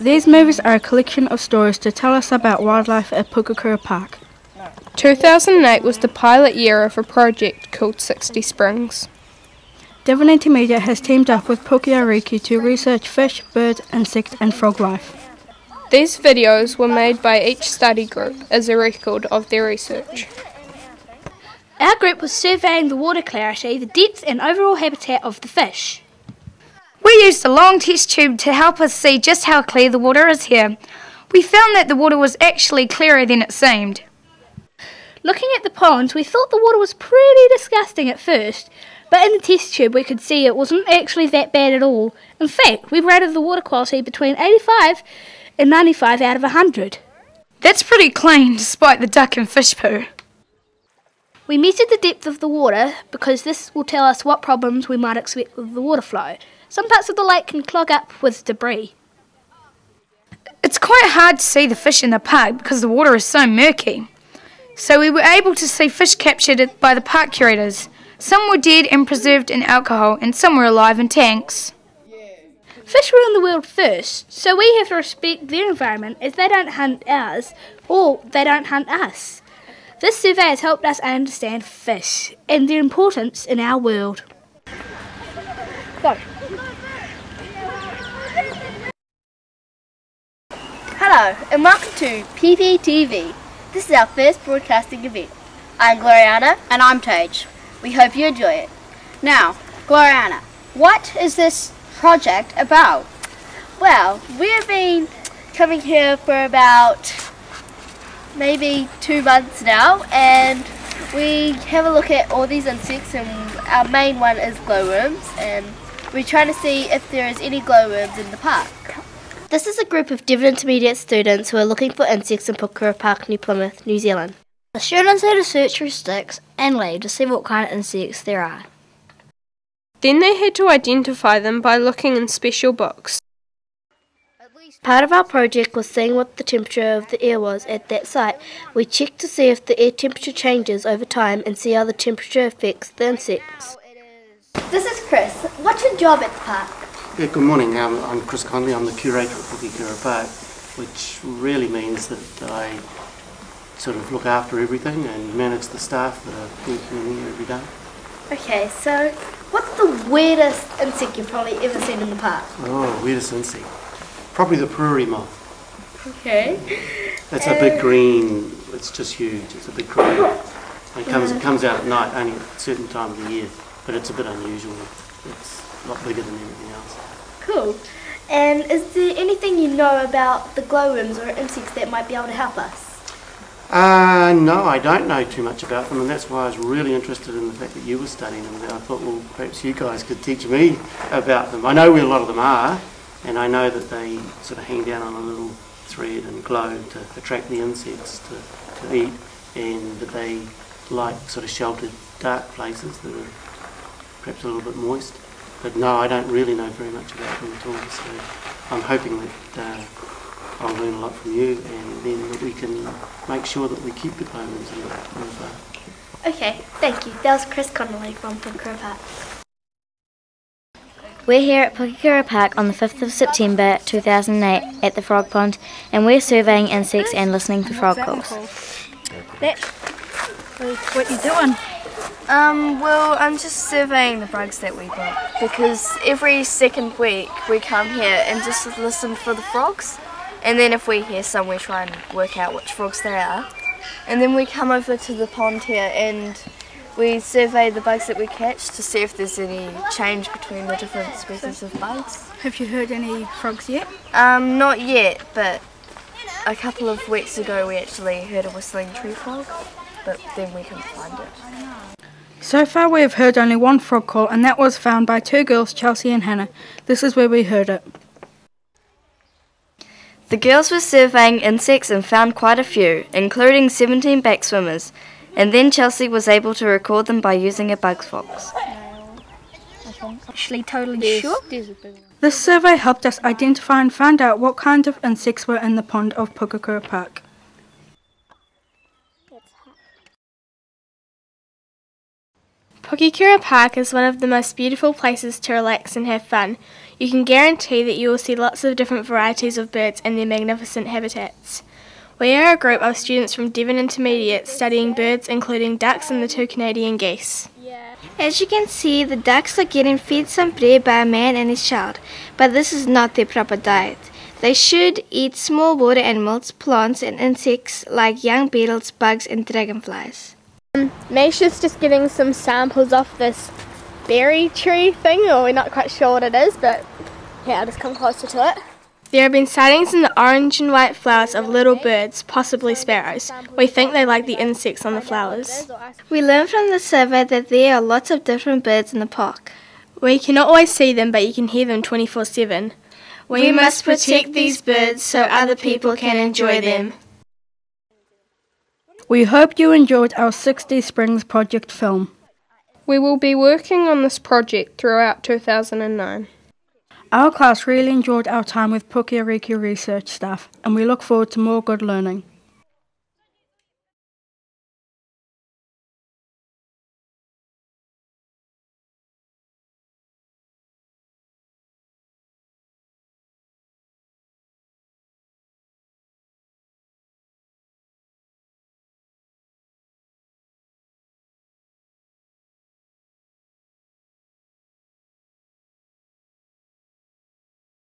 These movies are a collection of stories to tell us about wildlife at Pukekura Park. 2008 was the pilot year of a project called 60 Springs. Devon Media has teamed up with Puke Ariki to research fish, bird, insect, and frog life. These videos were made by each study group as a record of their research. Our group was surveying the water clarity, the depth, and overall habitat of the fish. We used a long test tube to help us see just how clear the water is here. We found that the water was actually clearer than it seemed. Looking at the ponds, we thought the water was pretty disgusting at first, but in the test tube we could see it wasn't actually that bad at all. In fact, we rated the water quality between 85 and 95 out of 100. That's pretty clean despite the duck and fish poo. We measured the depth of the water because this will tell us what problems we might expect with the water flow. Some parts of the lake can clog up with debris. It's quite hard to see the fish in the park because the water is so murky. So we were able to see fish captured by the park curators. Some were dead and preserved in alcohol, and some were alive in tanks. Fish rule the world first, so we have to respect their environment as they don't hunt ours or they don't hunt us. This survey has helped us understand fish and their importance in our world. Go. Hello and welcome to PVTV. This is our first broadcasting event. I'm Gloriana. And I'm Tage. We hope you enjoy it. Now, Gloriana, what is this project about? Well, we have been coming here for about maybe two months now and we have a look at all these insects and our main one is glowworms and we're trying to see if there is any glowworms in the park. This is a group of Devon Intermediate students who are looking for insects in Pukekura Park, New Plymouth, New Zealand. The students had to search through sticks and leaves to see what kind of insects there are. Then they had to identify them by looking in special books. Part of our project was seeing what the temperature of the air was at that site. We checked to see if the air temperature changes over time and see how the temperature affects the insects. This is Chris. What's your job at the park? Yeah, good morning. Um, I'm Chris Conley. I'm the curator at Pukekura Park, which really means that I sort of look after everything and manage the staff that are working in here every day. Okay, so what's the weirdest insect you've probably ever seen in the park? Oh, weirdest insect. Probably the puriri moth. Okay. It's a big green, it's just huge. It's a big green. It comes, it comes out at night, only at a certain time of the year, but it's a bit unusual. It's lot bigger than everything else. Cool. And is there anything you know about the glowworms or insects that might be able to help us? Uh, no, I don't know too much about them, and that's why I was really interested in the fact that you were studying them. I thought, well, perhaps you guys could teach me about them. I know where a lot of them are, and I know that they sort of hang down on a little thread and glow to attract the insects to, to eat, and that they like sort of sheltered, dark places that are perhaps a little bit moist. But no, I don't really know very much about them at all, so I'm hoping that uh, I'll learn a lot from you, and then that we can make sure that we keep the glowworms in the, in the. Okay, thank you. That was Chris Connolly from Pukekura Park. We're here at Pukekura Park on the 5th of September 2008 at the Frog Pond and we're surveying insects and listening for frog calls. That, what you doing? Um, well, I'm just surveying the bugs that we got because every second week we come here and just listen for the frogs. And then if we hear some, we try and work out which frogs they are. And then we come over to the pond here and we survey the bugs that we catch to see if there's any change between the different species of bugs. Have you heard any frogs yet? Um, not yet, but a couple of weeks ago we actually heard a whistling tree frog, but then we couldn't find it. So far, we have heard only one frog call, and that was found by two girls, Chelsea and Hannah. This is where we heard it. The girls were surveying insects and found quite a few, including 17 back swimmers, and then Chelsea was able to record them by using a bug fox. Actually, totally sure. This survey helped us identify and find out what kind of insects were in the pond of Pukekura Park. Pukekura Park is one of the most beautiful places to relax and have fun. You can guarantee that you will see lots of different varieties of birds and their magnificent habitats. We are a group of students from Devon Intermediate studying birds including ducks and the two Canadian geese. As you can see, the ducks are getting fed some bread by a man and his child, but this is not their proper diet. They should eat small water animals, plants, and insects like young beetles, bugs, and dragonflies. Maisha's just getting some samples off this berry tree thing, or we're not quite sure what it is, but yeah, I'll just come closer to it. There have been sightings in the orange and white flowers of little birds, possibly sparrows. We think they like the insects on the flowers. We learned from the survey that there are lots of different birds in the park. We cannot always see them, but you can hear them 24 7. We, we must protect these birds so other people can enjoy them. We hope you enjoyed our 60 Springs project film. We will be working on this project throughout 2009. Our class really enjoyed our time with Puke Ariki research staff and we look forward to more good learning.